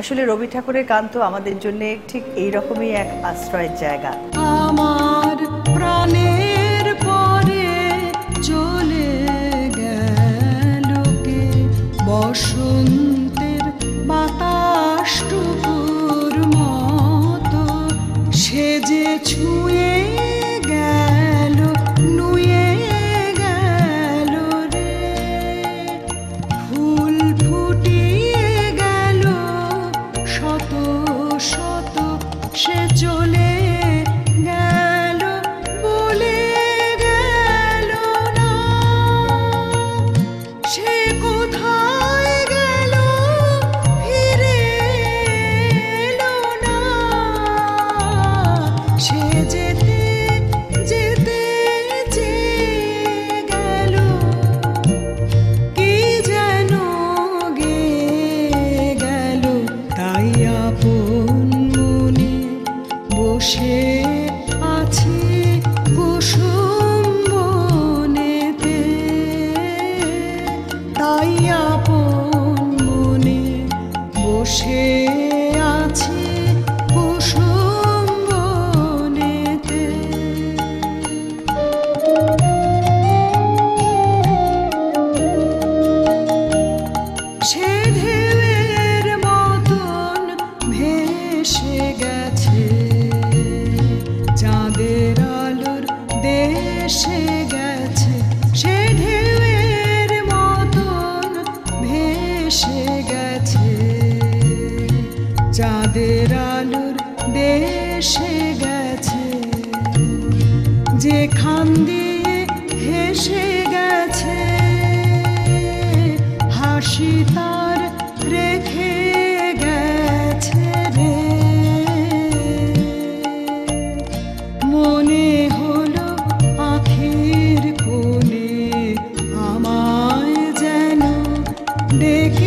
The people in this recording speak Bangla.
আসলে রবি ঠাকুরের গান তো আমাদের জন্য ঠিক এইরকমই এক আশ্রয়ের জায়গা। চাঁদের আলোর দেশে গেছে। যেখান দিয়ে হেসে গেছে। হাসি তার রেখে গেছে রে। মনে হলো আখির কোণে আমায় যেন ডেকে